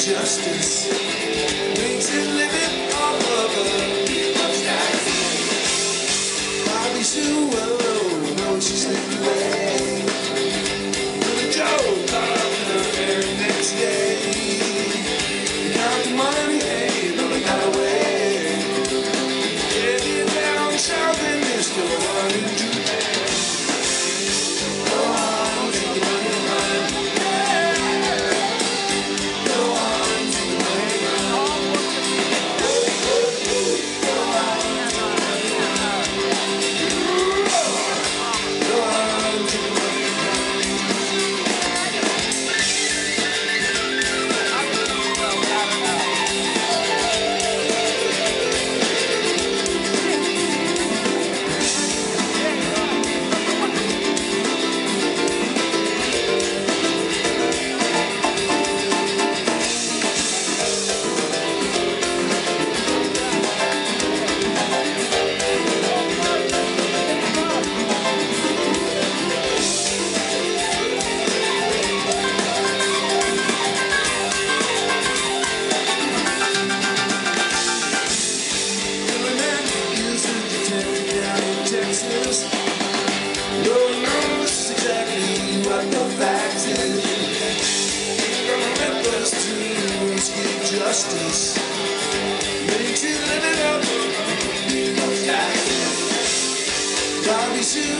justice makes it living all over. No, No knows exactly what the fact is. Remembers to justice. Ready to live it up. Bobby the.